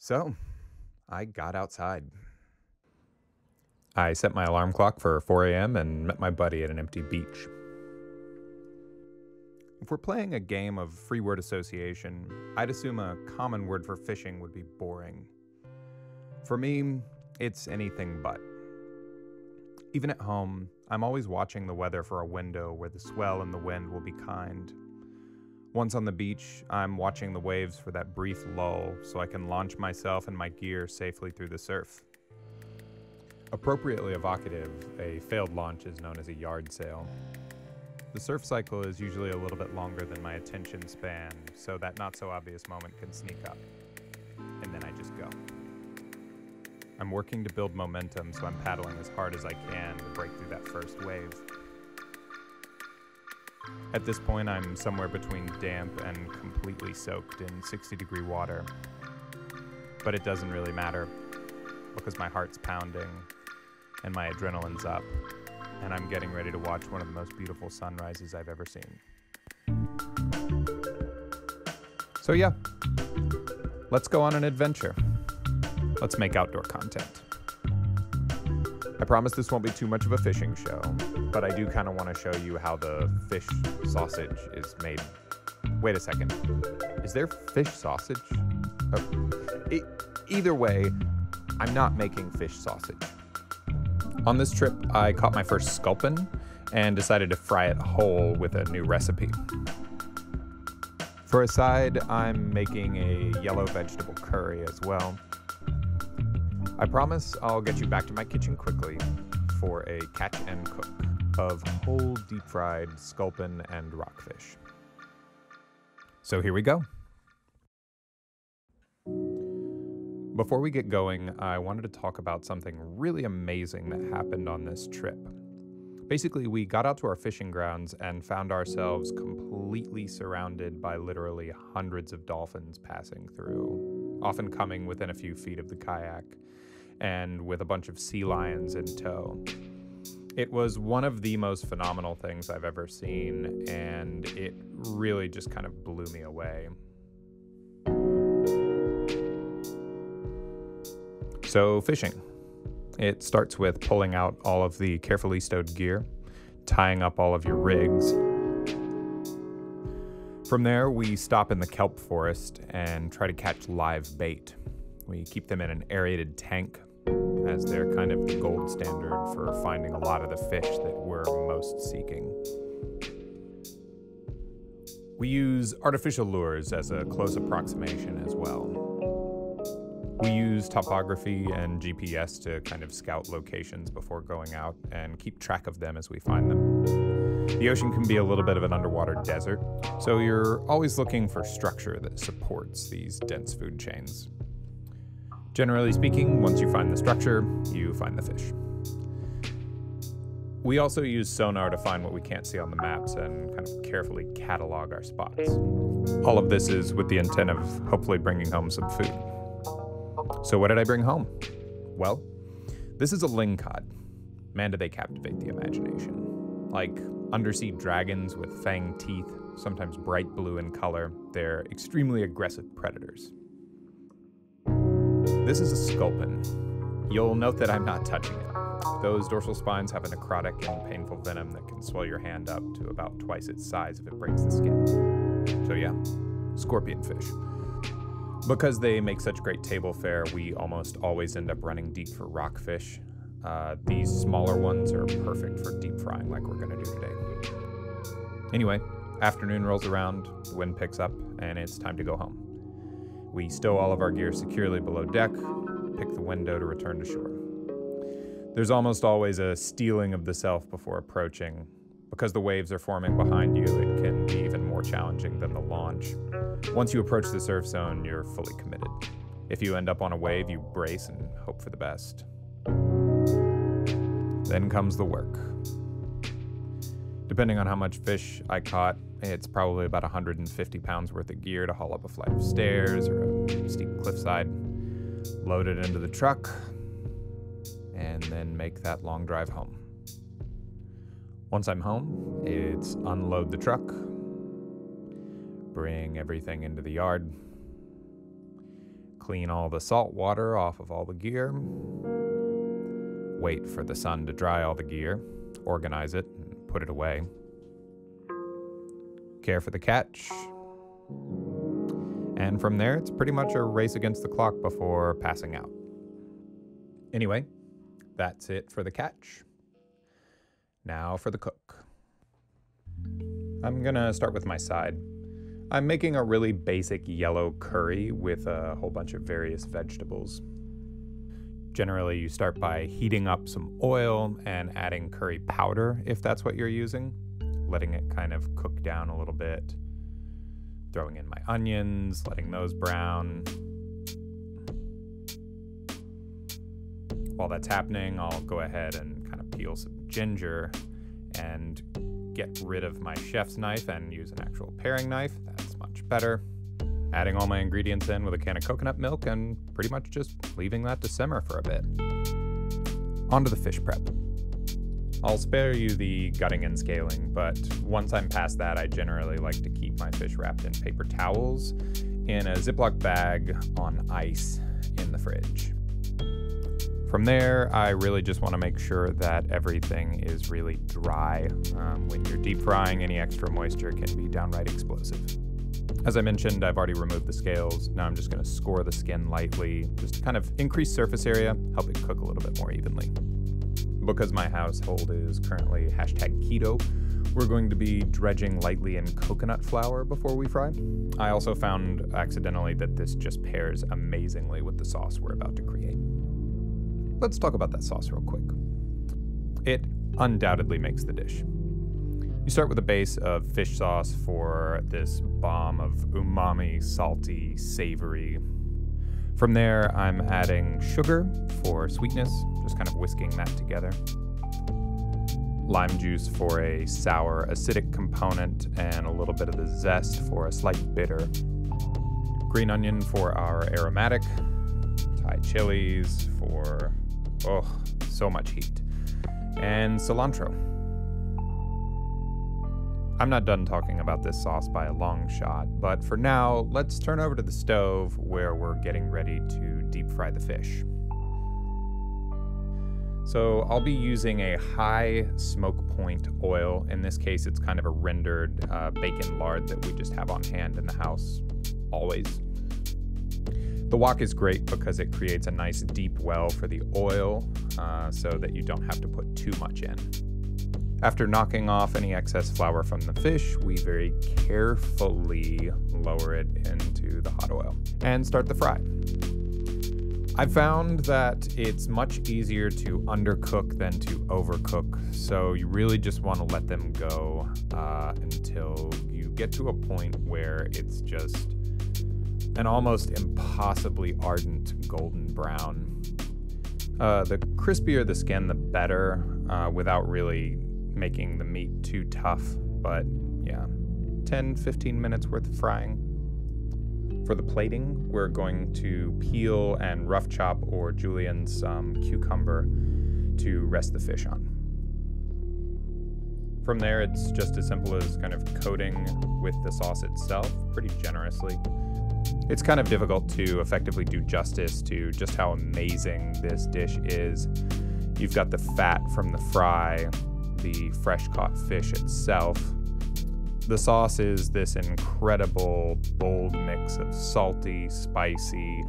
So, I got outside. I set my alarm clock for 4 a.m. and met my buddy at an empty beach. If we're playing a game of free word association, I'd assume a common word for fishing would be boring. For me, it's anything but. Even at home, I'm always watching the weather for a window where the swell and the wind will be kind. Once on the beach, I'm watching the waves for that brief lull so I can launch myself and my gear safely through the surf. Appropriately evocative, a failed launch is known as a yard sale. The surf cycle is usually a little bit longer than my attention span, so that not so obvious moment can sneak up. And then I just go. I'm working to build momentum, so I'm paddling as hard as I can to break through that first wave. At this point, I'm somewhere between damp and completely soaked in 60 degree water. But it doesn't really matter because my heart's pounding and my adrenaline's up, and I'm getting ready to watch one of the most beautiful sunrises I've ever seen. So, yeah, let's go on an adventure. Let's make outdoor content. Promise this won't be too much of a fishing show, but I do kind of want to show you how the fish sausage is made. Wait a second. Is there fish sausage? Oh. E- either way, I'm not making fish sausage. On this trip, I caught my first sculpin and decided to fry it whole with a new recipe. For a side, I'm making a yellow vegetable curry as well. I promise I'll get you back to my kitchen quickly for a catch and cook of whole deep fried sculpin and rockfish. So here we go. Before we get going, I wanted to talk about something really amazing that happened on this trip. Basically, we got out to our fishing grounds and found ourselves completely surrounded by literally hundreds of dolphins passing through, often coming within a few feet of the kayak and with a bunch of sea lions in tow. It was one of the most phenomenal things I've ever seen, and it really just kind of blew me away. So, fishing. It starts with pulling out all of the carefully stowed gear, tying up all of your rigs. From there, we stop in the kelp forest and try to catch live bait. We keep them in an aerated tank as they're kind of the gold standard for finding a lot of the fish that we're most seeking. We use artificial lures as a close approximation as well. We use topography and GPS to kind of scout locations before going out and keep track of them as we find them. The ocean can be a little bit of an underwater desert, so you're always looking for structure that supports these dense food chains. Generally speaking, once you find the structure, you find the fish. We also use sonar to find what we can't see on the maps and kind of carefully catalog our spots. All of this is with the intent of hopefully bringing home some food. So, what did I bring home? Well, this is a lingcod. Man, do they captivate the imagination. Like undersea dragons with fanged teeth, sometimes bright blue in color, they're extremely aggressive predators. This is a sculpin. You'll note that I'm not touching it. Those dorsal spines have a necrotic and painful venom that can swell your hand up to about twice its size if it breaks the skin. So, yeah, scorpion fish. Because they make such great table fare, we almost always end up running deep for rockfish. Uh, these smaller ones are perfect for deep frying, like we're going to do today. Anyway, afternoon rolls around, the wind picks up, and it's time to go home. We stow all of our gear securely below deck, pick the window to return to shore. There's almost always a steeling of the self before approaching. Because the waves are forming behind you, it can be even more challenging than the launch. Once you approach the surf zone, you're fully committed. If you end up on a wave, you brace and hope for the best. Then comes the work. Depending on how much fish I caught, it's probably about 150 pounds worth of gear to haul up a flight of stairs or a steep cliffside, load it into the truck, and then make that long drive home. Once I'm home, it's unload the truck, bring everything into the yard, Clean all the salt water off of all the gear. Wait for the sun to dry all the gear. Organize it put it away. Care for the catch. And from there, it's pretty much a race against the clock before passing out. Anyway, that's it for the catch. Now for the cook. I'm gonna start with my side. I'm making a really basic yellow curry with a whole bunch of various vegetables. Generally, you start by heating up some oil and adding curry powder if that's what you're using, letting it kind of cook down a little bit. Throwing in my onions, letting those brown. While that's happening, I'll go ahead and kind of peel some ginger and get rid of my chef's knife and use an actual paring knife. That's much better. Adding all my ingredients in with a can of coconut milk and pretty much just leaving that to simmer for a bit. On to the fish prep. I'll spare you the gutting and scaling, but once I'm past that, I generally like to keep my fish wrapped in paper towels in a Ziploc bag on ice in the fridge. From there, I really just want to make sure that everything is really dry. Um, when you're deep frying, any extra moisture can be downright explosive. As I mentioned, I've already removed the scales. Now I'm just going to score the skin lightly, just to kind of increase surface area, help it cook a little bit more evenly. Because my household is currently hashtag keto, we're going to be dredging lightly in coconut flour before we fry. I also found accidentally that this just pairs amazingly with the sauce we're about to create. Let's talk about that sauce real quick. It undoubtedly makes the dish. You start with a base of fish sauce for this bomb of umami, salty, savory. From there, I'm adding sugar for sweetness, just kind of whisking that together. Lime juice for a sour, acidic component, and a little bit of the zest for a slight bitter. Green onion for our aromatic. Thai chilies for Oh, so much heat. And cilantro. I'm not done talking about this sauce by a long shot, but for now, let's turn over to the stove where we're getting ready to deep fry the fish. So I'll be using a high smoke point oil. In this case, it's kind of a rendered uh, bacon lard that we just have on hand in the house, always. The wok is great because it creates a nice deep well for the oil uh, so that you don't have to put too much in. After knocking off any excess flour from the fish, we very carefully lower it into the hot oil and start the fry. I found that it's much easier to undercook than to overcook, so you really just want to let them go uh, until you get to a point where it's just an almost impossibly ardent golden brown. Uh, the crispier the skin, the better, uh, without really making the meat too tough. But yeah, 10 15 minutes worth of frying. For the plating, we're going to peel and rough chop or julienne some cucumber to rest the fish on. From there, it's just as simple as kind of coating with the sauce itself pretty generously. It's kind of difficult to effectively do justice to just how amazing this dish is. You've got the fat from the fry, the fresh caught fish itself. The sauce is this incredible, bold mix of salty, spicy,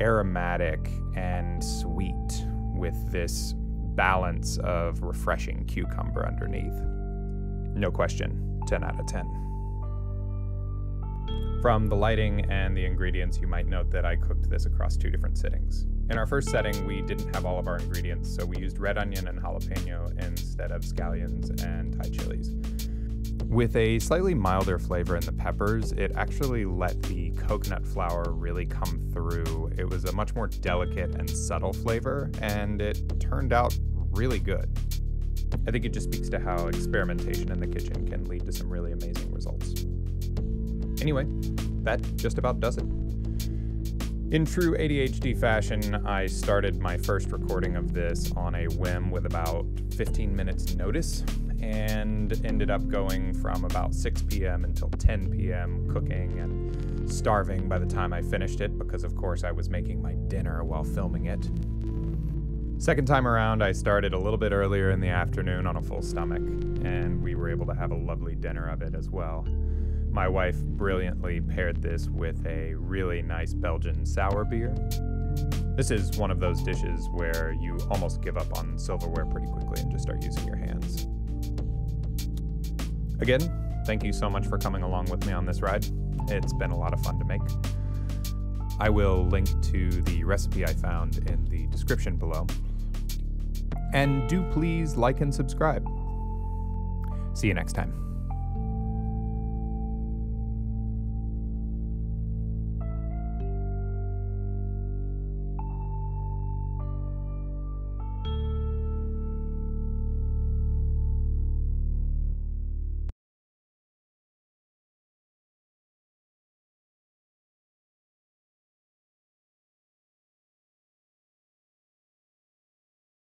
aromatic, and sweet with this balance of refreshing cucumber underneath. No question, 10 out of 10. From the lighting and the ingredients, you might note that I cooked this across two different sittings. In our first setting, we didn't have all of our ingredients, so we used red onion and jalapeno instead of scallions and Thai chilies. With a slightly milder flavor in the peppers, it actually let the coconut flour really come through. It was a much more delicate and subtle flavor, and it turned out really good. I think it just speaks to how experimentation in the kitchen can lead to some really amazing results. Anyway, that just about does it. In true ADHD fashion, I started my first recording of this on a whim with about 15 minutes notice, and ended up going from about 6 p.m. until 10 p.m. cooking and starving by the time I finished it because, of course, I was making my dinner while filming it. Second time around, I started a little bit earlier in the afternoon on a full stomach, and we were able to have a lovely dinner of it as well. My wife brilliantly paired this with a really nice Belgian sour beer. This is one of those dishes where you almost give up on silverware pretty quickly and just start using your hands. Again, thank you so much for coming along with me on this ride. It's been a lot of fun to make. I will link to the recipe I found in the description below. And do please like and subscribe. See you next time.